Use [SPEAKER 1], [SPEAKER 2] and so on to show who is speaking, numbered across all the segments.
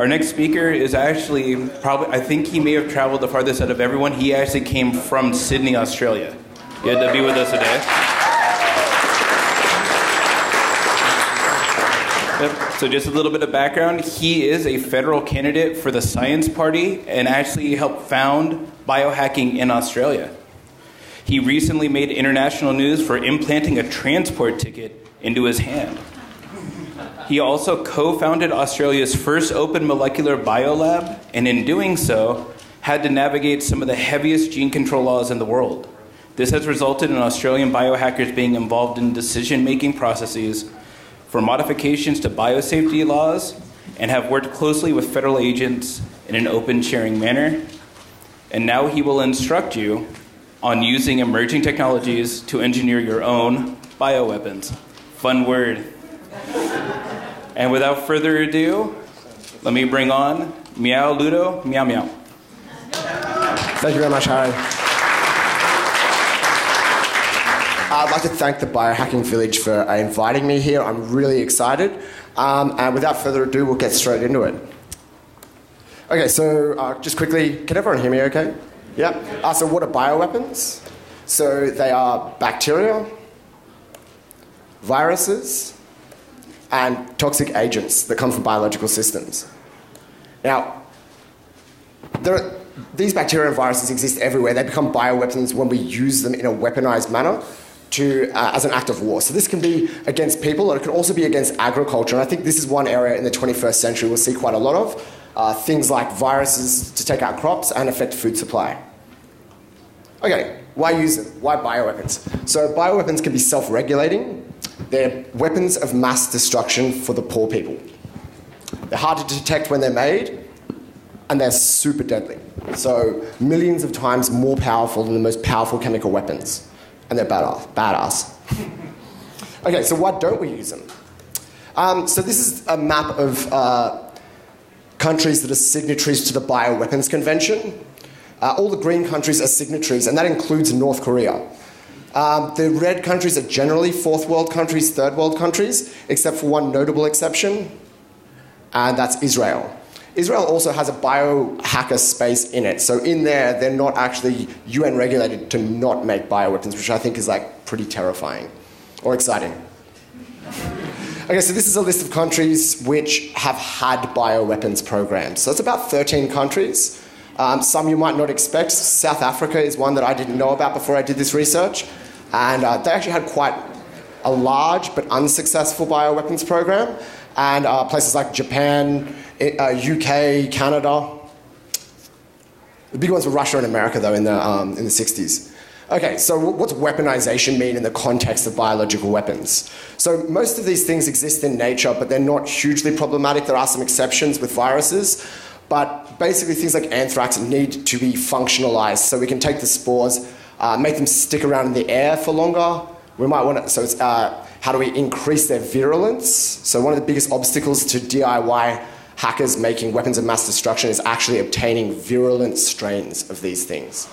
[SPEAKER 1] Our next speaker is actually probably, I think he may have traveled the farthest out of everyone. He actually came from Sydney, Australia. Had to be with us today. Yep. So, just a little bit of background. He is a federal candidate for the Science Party and actually helped found biohacking in Australia. He recently made international news for implanting a transport ticket into his hand. He also co founded Australia's first open molecular biolab, and in doing so, had to navigate some of the heaviest gene control laws in the world. This has resulted in Australian biohackers being involved in decision making processes for modifications to biosafety laws and have worked closely with federal agents in an open sharing manner. And now he will instruct you on using emerging technologies to engineer your own bioweapons. Fun word. And without further ado, let me bring on Meow Ludo Meow Meow.
[SPEAKER 2] Thank you very much, Harry. I'd like to thank the Biohacking Village for uh, inviting me here. I'm really excited. Um, and without further ado, we'll get straight into it. Okay, so uh, just quickly, can everyone hear me okay? Yeah? Uh, so, what are bioweapons? So, they are bacteria, viruses, and toxic agents that come from biological systems. Now, are, these bacteria and viruses exist everywhere. They become bioweapons when we use them in a weaponized manner to, uh, as an act of war. So this can be against people, and it can also be against agriculture. And I think this is one area in the 21st century we'll see quite a lot of. Uh, things like viruses to take out crops and affect food supply. Okay, why use them? Why bioweapons? So bioweapons can be self-regulating. They're weapons of mass destruction for the poor people. They're hard to detect when they're made, and they're super deadly. So, millions of times more powerful than the most powerful chemical weapons. And they're badass. badass. okay, so why don't we use them? Um, so, this is a map of uh, countries that are signatories to the Bioweapons Convention. Uh, all the green countries are signatories, and that includes North Korea. Um, the red countries are generally fourth world countries, third world countries, except for one notable exception, and that's Israel. Israel also has a biohacker space in it. So in there, they're not actually UN regulated to not make bioweapons, which I think is like pretty terrifying or exciting. Okay, so this is a list of countries which have had bioweapons programs. So it's about 13 countries. Um, some you might not expect. South Africa is one that I didn't know about before I did this research. And uh, they actually had quite a large but unsuccessful bioweapons program. And uh, places like Japan, UK, uh, Canada. The big ones were Russia and America, though, in the, um, in the 60s. Okay, so what's weaponization mean in the context of biological weapons? So most of these things exist in nature, but they're not hugely problematic. There are some exceptions with viruses. But basically, things like anthrax need to be functionalized. So we can take the spores, uh, make them stick around in the air for longer. We might want to, so it's uh, how do we increase their virulence? So one of the biggest obstacles to DIY hackers making weapons of mass destruction is actually obtaining virulent strains of these things.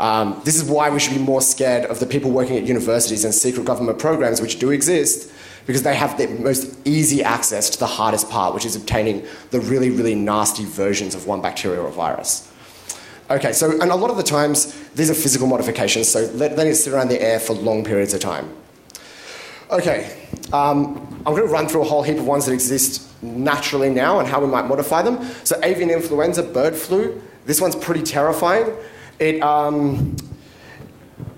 [SPEAKER 2] Um, this is why we should be more scared of the people working at universities and secret government programs, which do exist, because they have the most easy access to the hardest part, which is obtaining the really, really nasty versions of one bacteria or virus. Okay, so, and a lot of the times, these are physical modifications, so let, letting it sit around the air for long periods of time. Okay, um, I'm going to run through a whole heap of ones that exist naturally now and how we might modify them. So, avian influenza, bird flu, this one's pretty terrifying. It, um,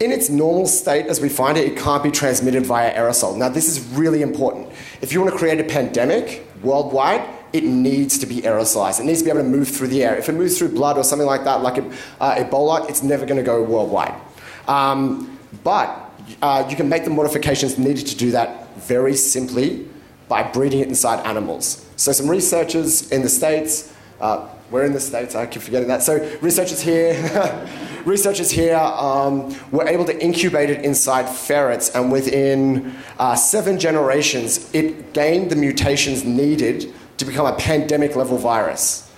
[SPEAKER 2] in its normal state, as we find it, it can't be transmitted via aerosol. Now, this is really important. If you want to create a pandemic worldwide, it needs to be aerosolized. It needs to be able to move through the air. If it moves through blood or something like that, like uh, Ebola, it's never going to go worldwide. Um, but uh, you can make the modifications needed to do that very simply by breeding it inside animals. So, some researchers in the States uh, we're in the States, I keep forgetting that. So researchers here, researchers here um, were able to incubate it inside ferrets, and within uh, seven generations, it gained the mutations needed to become a pandemic level virus.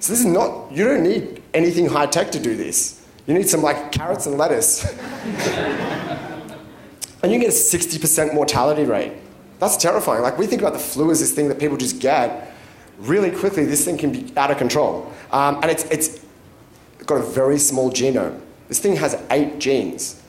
[SPEAKER 2] So this is not, you don't need anything high tech to do this. You need some like carrots and lettuce. and you get a 60% mortality rate. That's terrifying. Like we think about the flu as this thing that people just get, really quickly this thing can be out of control. Um, and it's, it's got a very small genome. This thing has eight genes.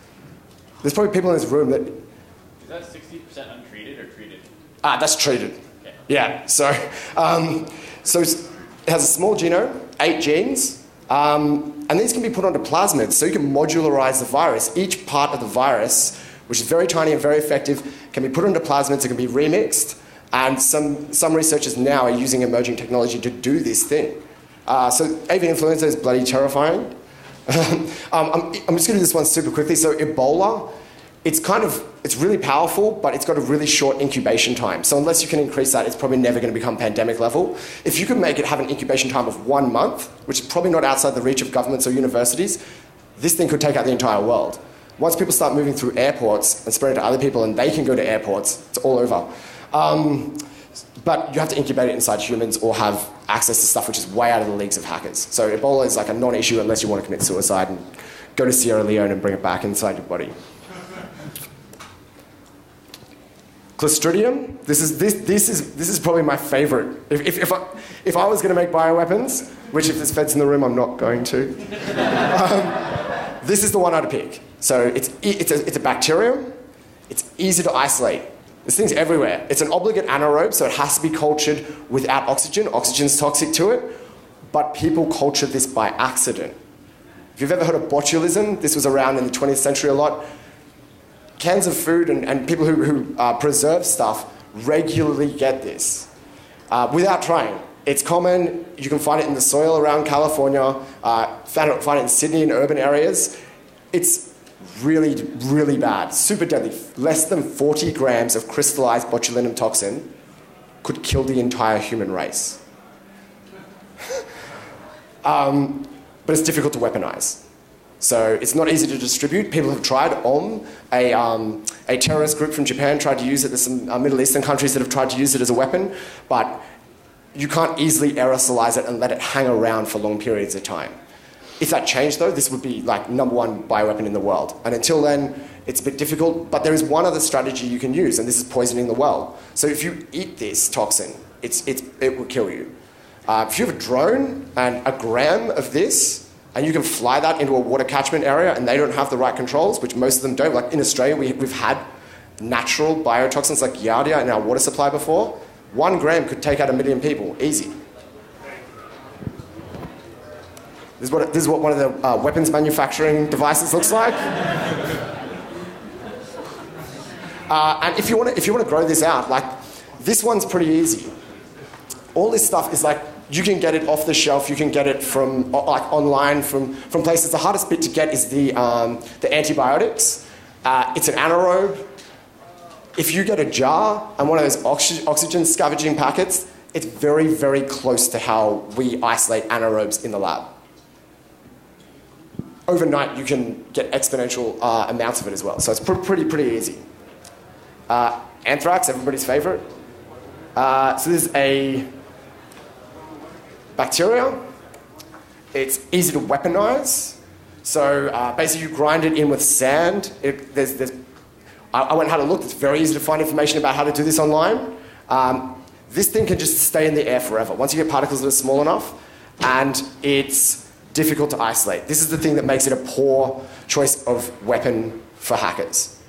[SPEAKER 2] There's probably people in this room that.
[SPEAKER 3] Is that 60% untreated or treated?
[SPEAKER 2] Ah, that's treated.
[SPEAKER 3] Okay.
[SPEAKER 2] Yeah, so, um, so it has a small genome, eight genes, um, and these can be put onto plasmids, so you can modularize the virus. Each part of the virus, which is very tiny and very effective, can be put onto plasmids, it can be remixed, and some, some researchers now are using emerging technology to do this thing. Uh, so avian influenza is bloody terrifying. um, I'm, I'm just going to do this one super quickly. So Ebola, it's kind of it's really powerful, but it's got a really short incubation time. So unless you can increase that, it's probably never going to become pandemic level. If you can make it have an incubation time of one month, which is probably not outside the reach of governments or universities, this thing could take out the entire world. Once people start moving through airports and spreading to other people, and they can go to airports, it's all over. Um, but you have to incubate it inside humans or have access to stuff which is way out of the leagues of hackers. So Ebola is like a non-issue unless you want to commit suicide and go to Sierra Leone and bring it back inside your body. Clostridium, this is, this, this is, this is probably my favorite. If, if, if, I, if I was going to make bioweapons, which if there's feds in the room, I'm not going to, um, this is the one I'd pick. So it's, it's, a, it's a bacterium, it's easy to isolate. This thing's everywhere. It's an obligate anaerobe, so it has to be cultured without oxygen. Oxygen's toxic to it, but people culture this by accident. If you've ever heard of botulism, this was around in the 20th century a lot cans of food and, and people who, who uh, preserve stuff regularly get this uh, without trying. It's common. You can find it in the soil around California. Uh, find, it, find it in Sydney in urban areas. It's really, really bad. Super deadly. Less than 40 grams of crystallized botulinum toxin could kill the entire human race. um, but it's difficult to weaponize. So it's not easy to distribute. People have tried. Aum, a, um, a terrorist group from Japan, tried to use it. There's some uh, Middle Eastern countries that have tried to use it as a weapon, but you can't easily aerosolize it and let it hang around for long periods of time. If that changed, though, this would be like number one bioweapon in the world. And until then, it's a bit difficult. But there is one other strategy you can use, and this is poisoning the well. So if you eat this toxin, it's, it's, it will kill you. Uh, if you have a drone and a gram of this, and you can fly that into a water catchment area and they don't have the right controls, which most of them don't. Like in Australia, we, have had natural biotoxins like Giardia in our water supply before. One gram could take out a million people, easy. This is what, this is what one of the uh, weapons manufacturing devices looks like. Uh, and if you, want to, if you want to grow this out, like this one's pretty easy. All this stuff is like you can get it off the shelf. You can get it from like online from, from places. The hardest bit to get is the, um, the antibiotics. Uh, it's an anaerobe. If you get a jar and one of those oxy- oxygen scavenging packets, it's very, very close to how we isolate anaerobes in the lab. Overnight, you can get exponential uh, amounts of it as well. So it's pr- pretty, pretty easy. Uh, anthrax, everybody's favorite. Uh, so this is a bacteria. It's easy to weaponize. So uh, basically, you grind it in with sand. It, there's, there's, I, I, went and had a look. It's very easy to find information about how to do this online. Um, this thing can just stay in the air forever once you get particles that are small enough, and it's difficult to isolate. This is the thing that makes it a poor choice of weapon for hackers.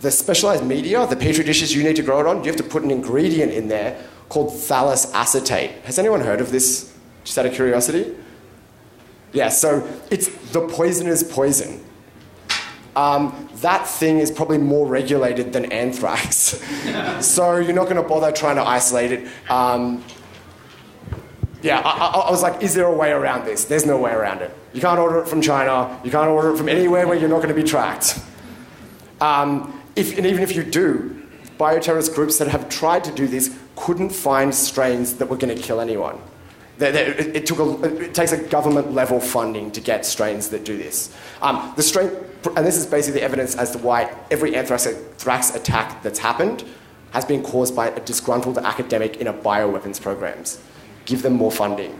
[SPEAKER 2] The specialized media, the petri dishes you need to grow it on, you have to put an ingredient in there called thallus acetate. Has anyone heard of this, just out of curiosity? Yeah, so it's the poisoner's poison. Um, that thing is probably more regulated than anthrax. so you're not going to bother trying to isolate it. Um, yeah, I, I, was like, is there a way around this? There's no way around it. You can't order it from China. You can't order it from anywhere where you're not going to be tracked. Um, if, and even if you do, bioterrorist groups that have tried to do this couldn't find strains that were going to kill anyone. It, took a, it takes a government level funding to get strains that do this. Um, the strain, and this is basically the evidence as to why every anthrax attack that's happened has been caused by a disgruntled academic in a bioweapons programs. Give them more funding.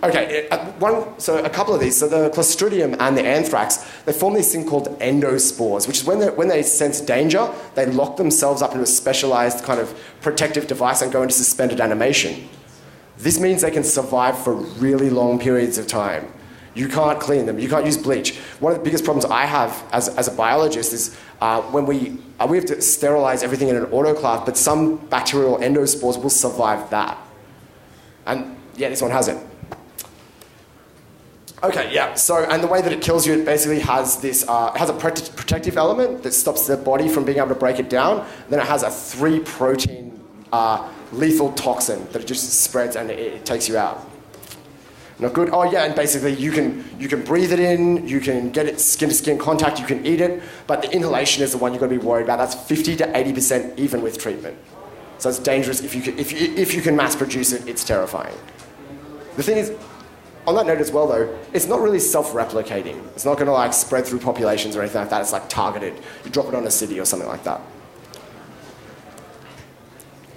[SPEAKER 2] Okay, uh, one, so a couple of these. So the Clostridium and the anthrax, they form this thing called endospores, which is when they, when they sense danger, they lock themselves up into a specialized kind of protective device and go into suspended animation. This means they can survive for really long periods of time. You can't clean them. You can't use bleach. One of the biggest problems I have as, as a biologist is uh, when we, uh, we have to sterilize everything in an autoclave, but some bacterial endospores will survive that. And yeah, this one has it. Okay, yeah. So, and the way that it kills you, it basically has this. Uh, it has a prote- protective element that stops the body from being able to break it down. Then it has a three-protein uh, lethal toxin that it just spreads and it, it takes you out. Not good. Oh yeah, and basically you can you can breathe it in, you can get it skin to skin contact, you can eat it, but the inhalation is the one you've got to be worried about. That's 50 to 80 percent even with treatment. So it's dangerous if you can, if you, if you can mass produce it. It's terrifying. The thing is, on that note as well though, it's not really self-replicating. It's not going to like spread through populations or anything like that. It's like targeted. You drop it on a city or something like that.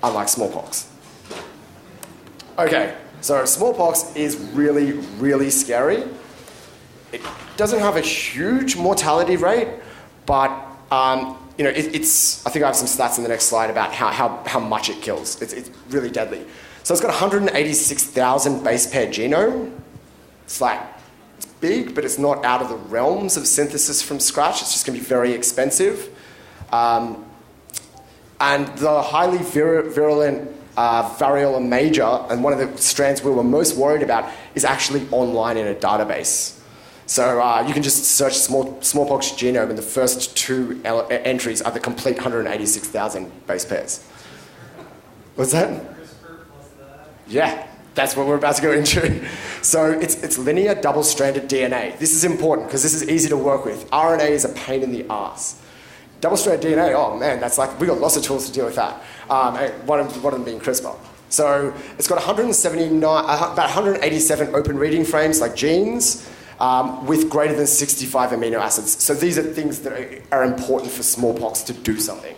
[SPEAKER 2] Unlike smallpox. Okay, so smallpox is really, really scary. It doesn't have a huge mortality rate, but um, you know, it, it's. I think I have some stats in the next slide about how, how, how much it kills. It's, it's really deadly. So it's got 186,000 base pair genome. It's like it's big, but it's not out of the realms of synthesis from scratch. It's just going to be very expensive. Um, and the highly vir- virulent uh, variola major, and one of the strands we were most worried about, is actually online in a database. So uh, you can just search small, smallpox genome, and the first two entries are the complete 186,000 base pairs. What's that? Yeah, that's what we're about to go into. So it's, it's linear double stranded DNA. This is important because this is easy to work with. RNA is a pain in the ass. Double stranded DNA, oh man, that's like, we've got lots of tools to deal with that. Um, one, of, one of them being CRISPR. So it's got 179, uh, about 187 open reading frames, like genes, um, with greater than 65 amino acids. So these are things that are, important for smallpox to do something.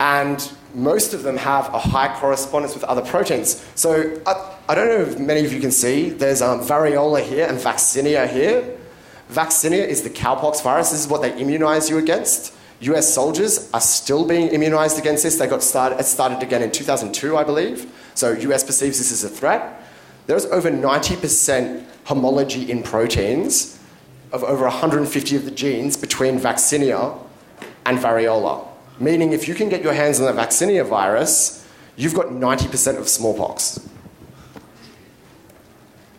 [SPEAKER 2] And most of them have a high correspondence with other proteins. So I, I don't know if many of you can see, there's um, variola here and vaccinia here. Vaccinia is the cowpox virus. This is what they immunize you against. US soldiers are still being immunized against this. They got started, it started again in 2002, I believe. So US perceives this as a threat. There's over 90% homology in proteins of over 150 of the genes between vaccinia and variola. Meaning, if you can get your hands on the vaccinia virus, you've got 90% of smallpox.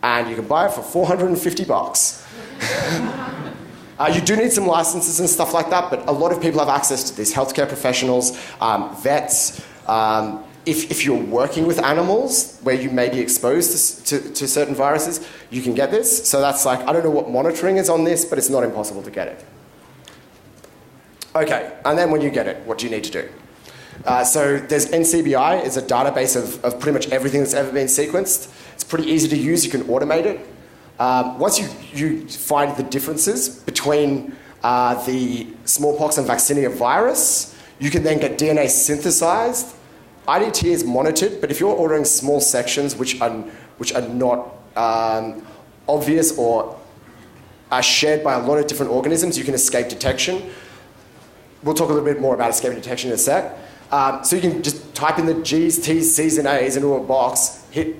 [SPEAKER 2] And you can buy it for 450 bucks. uh, you do need some licenses and stuff like that, but a lot of people have access to this healthcare professionals, um, vets. Um, if, if you're working with animals where you may be exposed to, to, to certain viruses, you can get this. So that's like, I don't know what monitoring is on this, but it's not impossible to get it. Okay, and then when you get it, what do you need to do? Uh, so there's NCBI, it's a database of, of pretty much everything that's ever been sequenced. It's pretty easy to use, you can automate it. Um, once you, you find the differences between uh, the smallpox and vaccinia virus, you can then get DNA synthesized. IDT is monitored, but if you're ordering small sections which are, which are not um, obvious or are shared by a lot of different organisms, you can escape detection. We'll talk a little bit more about escaping detection in a sec. Um, so you can just type in the G's, T's, C's, and A's into a box, hit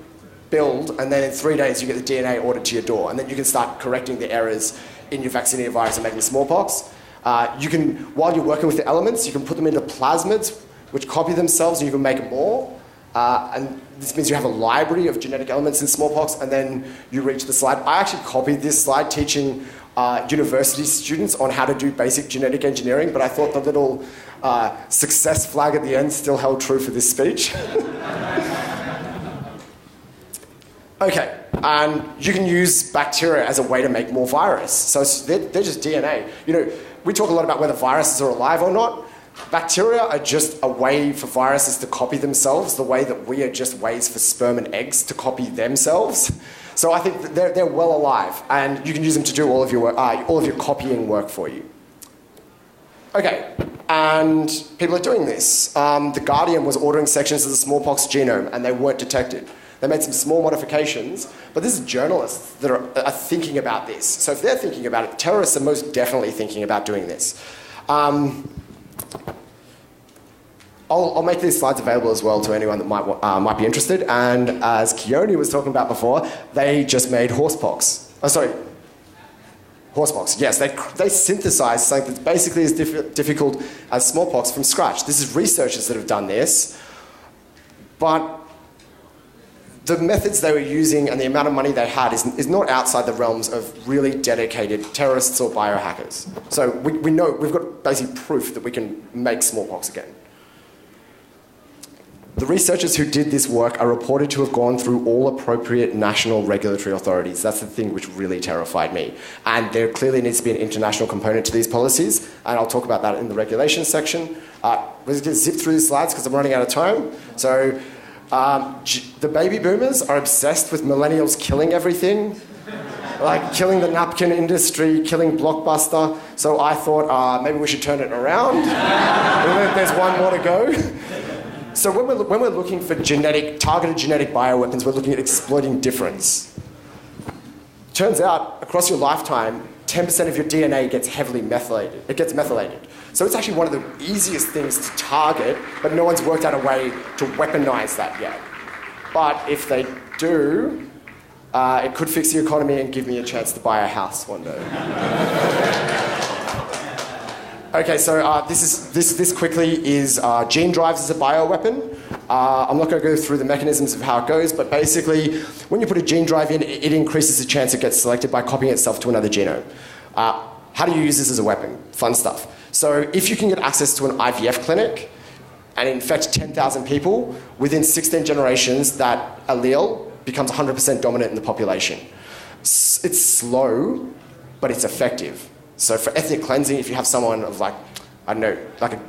[SPEAKER 2] build, and then in three days you get the DNA ordered to your door. And then you can start correcting the errors in your vaccinia virus and making smallpox. Uh, you can, while you're working with the elements, you can put them into plasmids, which copy themselves, and you can make more. Uh, and this means you have a library of genetic elements in smallpox, and then you reach the slide. I actually copied this slide teaching uh, university students on how to do basic genetic engineering, but I thought the little uh, success flag at the end still held true for this speech. okay, and you can use bacteria as a way to make more virus. So they're, they're just DNA. You know, we talk a lot about whether viruses are alive or not. Bacteria are just a way for viruses to copy themselves, the way that we are just ways for sperm and eggs to copy themselves. So I think they're, they're well alive, and you can use them to do all of your work, uh, all of your copying work for you. Okay, and people are doing this. Um, the Guardian was ordering sections of the smallpox genome, and they weren't detected. They made some small modifications, but this is journalists that are, are thinking about this. So if they're thinking about it, terrorists are most definitely thinking about doing this. Um, I'll, I'll, make these slides available as well to anyone that might, uh, might be interested. And as Keone was talking about before, they just made horsepox. Oh, sorry, horsepox. Yes, they, they synthesized something that's basically as diff difficult as smallpox from scratch. This is researchers that have done this. But the methods they were using and the amount of money they had is, is not outside the realms of really dedicated terrorists or biohackers. So we, we know, we've got basic proof that we can make smallpox again. The researchers who did this work are reported to have gone through all appropriate national regulatory authorities. That's the thing which really terrified me. And there clearly needs to be an international component to these policies, and I'll talk about that in the regulations section. Uh, we're just going to zip through these slides because I'm running out of time. So, um, the baby boomers are obsessed with millennials killing everything. like killing the napkin industry, killing Blockbuster. So I thought uh, maybe we should turn it around. There's one more to go. So when we're, when we're looking for genetic, targeted genetic bioweapons, we're looking at exploiting difference. Turns out, across your lifetime, 10% of your DNA gets heavily methylated. It gets methylated. So it's actually one of the easiest things to target, but no one's worked out a way to weaponize that yet. But if they do, uh, it could fix the economy and give me a chance to buy a house one day. Okay, so uh, this is this this quickly is uh, gene drives as a bioweapon. Uh, I'm not going to go through the mechanisms of how it goes, but basically, when you put a gene drive in, it, increases the chance it gets selected by copying itself to another genome. Uh, how do you use this as a weapon? Fun stuff. So if you can get access to an IVF clinic and infect 10,000 people, within 16 generations, that allele becomes 100% dominant in the population. It's slow, but it's effective. So for ethnic cleansing, if you have someone of like, I don't know, like a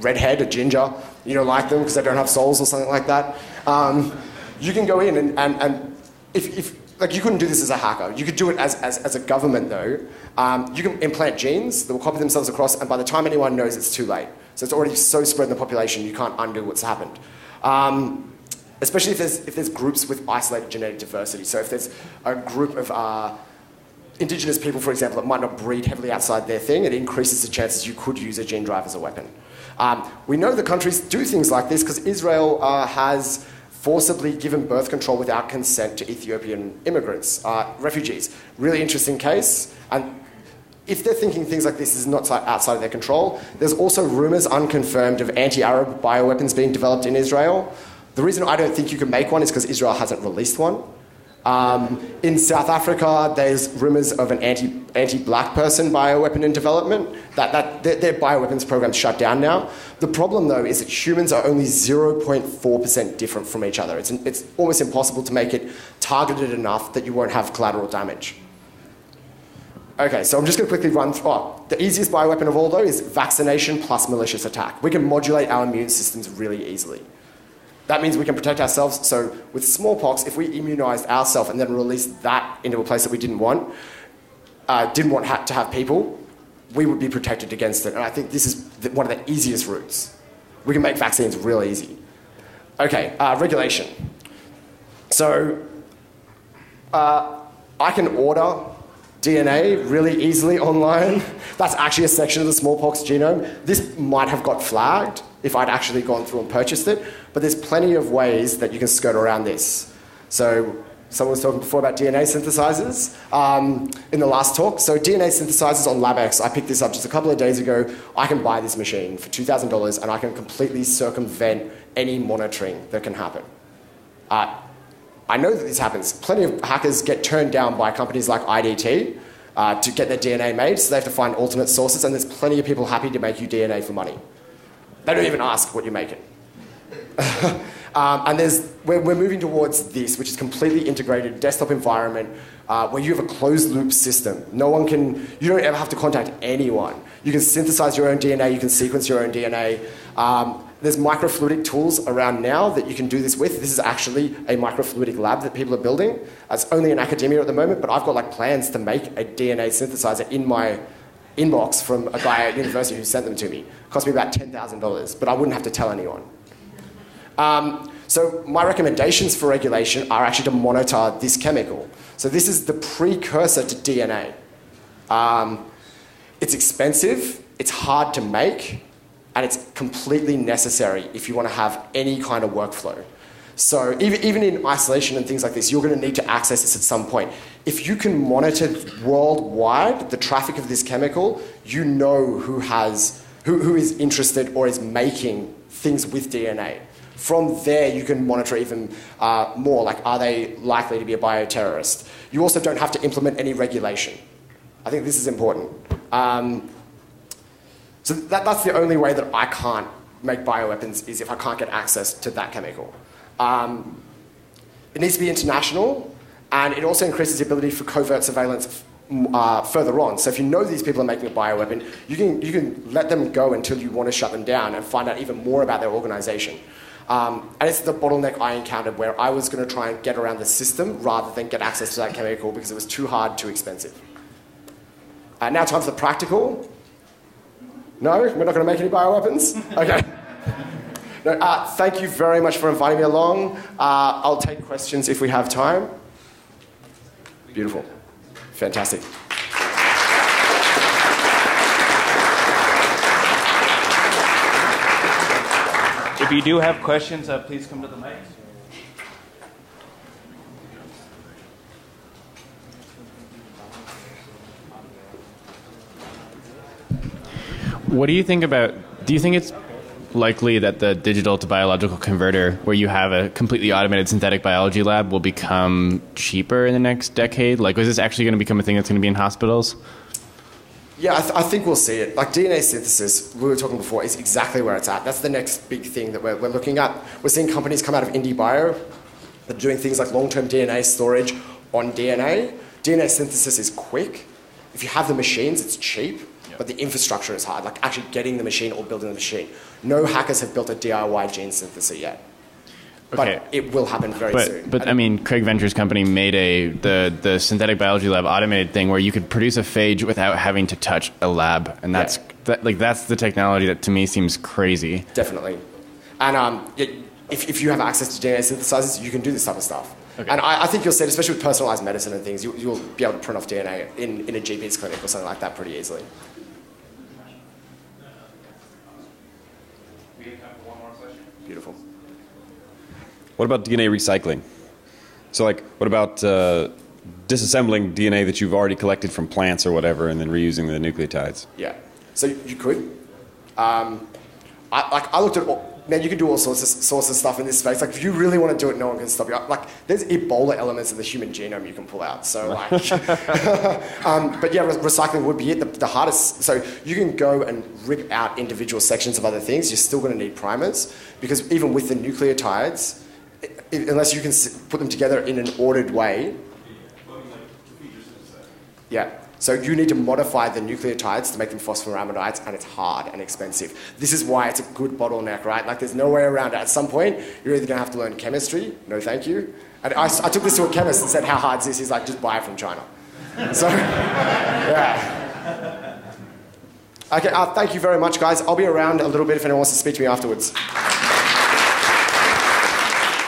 [SPEAKER 2] redhead, a ginger, you don't like them because they don't have souls or something like that, um, you can go in and, and, and if, if, like you couldn't do this as a hacker. You could do it as, as, as a government though. Um, you can implant genes that will copy themselves across and by the time anyone knows it's too late. So it's already so spread in the population you can't undo what's happened. Um, especially if there's, if there's groups with isolated genetic diversity. So if there's a group of uh, indigenous people, for example, that might not breed heavily outside their thing, it increases the chances you could use a gene drive as a weapon. Um, we know that countries do things like this because Israel uh, has forcibly given birth control without consent to Ethiopian immigrants, uh, refugees. Really interesting case. And if they're thinking things like this is not outside of their control, there's also rumours unconfirmed of anti Arab bioweapons being developed in Israel. The reason I don't think you can make one is because Israel hasn't released one. Um, in South Africa, there's rumors of an anti, anti-black person bioweapon in development. That, that, their, their bioweapons program's shut down now. The problem, though, is that humans are only 0.4% different from each other. It's, it's almost impossible to make it targeted enough that you won't have collateral damage. Okay, so I'm just going to quickly run through. Oh, the easiest bioweapon of all, though, is vaccination plus malicious attack. We can modulate our immune systems really easily. That means we can protect ourselves. So with smallpox, if we immunized ourselves and then released that into a place that we didn't want, uh, didn't want ha- to have people, we would be protected against it. And I think this is the, one of the easiest routes. We can make vaccines real easy. Okay, uh, regulation. So uh, I can order DNA really easily online. That's actually a section of the smallpox genome. This might have got flagged if I'd actually gone through and purchased it. But there's plenty of ways that you can skirt around this. So someone was talking before about DNA synthesizers um, in the last talk. So DNA synthesizers on LabX, I picked this up just a couple of days ago. I can buy this machine for $2,000 and I can completely circumvent any monitoring that can happen. Uh, I know that this happens. Plenty of hackers get turned down by companies like IDT uh, to get their DNA made, so they have to find alternate sources, and there's plenty of people happy to make you DNA for money. They don't even ask what you're making. um, and there's, we're, we're, moving towards this, which is completely integrated desktop environment uh, where you have a closed loop system. No one can, you don't ever have to contact anyone. You can synthesize your own DNA, you can sequence your own DNA. Um, there's microfluidic tools around now that you can do this with. This is actually a microfluidic lab that people are building. It's only in academia at the moment, but I've got like plans to make a DNA synthesizer in my inbox from a guy at university who sent them to me. It cost me about $10,000, but I wouldn't have to tell anyone. Um, So my recommendations for regulation are actually to monitor this chemical. So this is the precursor to DNA. Um, it's expensive, it's hard to make, and it's completely necessary if you want to have any kind of workflow. So even, even in isolation and things like this, you're going to need to access this at some point. If you can monitor worldwide the traffic of this chemical, you know who has who, who is interested or is making things with DNA. From there, you can monitor even uh, more, like are they likely to be a bioterrorist? You also don't have to implement any regulation. I think this is important. Um, so that, that's the only way that I can't make bioweapons is if I can't get access to that chemical. Um, it needs to be international, and it also increases the ability for covert surveillance uh, further on. So if you know these people are making a bioweapon, you can, you can let them go until you want to shut them down and find out even more about their organization. Um, and it's the bottleneck I encountered where I was going to try and get around the system rather than get access to that chemical because it was too hard, too expensive. Uh, now time for the practical. No, we're not going to make any bioweapons? Okay. No, uh, thank you very much for inviting me along. Uh, I'll take questions if we have time. Beautiful. Fantastic.
[SPEAKER 1] If you do have questions, uh, please come to the mic.
[SPEAKER 3] What do you think about? Do you think it's likely that the digital to biological converter, where you have a completely automated synthetic biology lab, will become cheaper in the next decade? Like, is this actually going to become a thing that's going to be in hospitals?
[SPEAKER 2] Yeah, I, th- I, think we'll see it. Like DNA synthesis, we were talking before, is exactly where it's at. That's the next big thing that we're, we're looking at. We're seeing companies come out of IndieBio that are doing things like long term DNA storage on DNA. DNA synthesis is quick. If you have the machines, it's cheap, yep. but the infrastructure is hard, like actually getting the machine or building the machine. No hackers have built a DIY gene synthesis yet. Okay. But it will happen very
[SPEAKER 3] but,
[SPEAKER 2] soon.
[SPEAKER 3] But I mean, Craig Ventures' company made a the the synthetic biology lab automated thing where you could produce a phage without having to touch a lab, and that's yeah. that, like that's the technology that to me seems crazy.
[SPEAKER 2] Definitely, and um, if if you have access to DNA synthesizers, you can do this type of stuff. Okay. And I, I, think you'll see, especially with personalized medicine and things, you, will be able to print off DNA in, in a GP's clinic or something like that pretty easily. Beautiful.
[SPEAKER 4] What about DNA recycling? So, like, what about uh, disassembling DNA that you've already collected from plants or whatever, and then reusing the nucleotides?
[SPEAKER 2] Yeah. So you could. Um, I, like, I looked at all, man, you can do all sorts of sorts of stuff in this space. Like, if you really want to do it, no one can stop you. Like, there's Ebola elements of the human genome you can pull out. So, like, um, but yeah, re- recycling would be it. The, the, hardest. So you can go and rip out individual sections of other things. You're still going to need primers because even with the nucleotides, unless you can put them together in an ordered way. Yeah. So you need to modify the nucleotides to make them phosphoramidites, and it's hard and expensive. This is why it's a good bottleneck, right? Like there's no way around it. At some point, you're either going to have to learn chemistry. No, thank you. And I, I took this to a chemist and said, "How hard is this?" He's like, "Just buy it from China." So, yeah. Okay. Uh, thank you very much, guys. I'll be around a little bit if anyone wants to speak to me afterwards.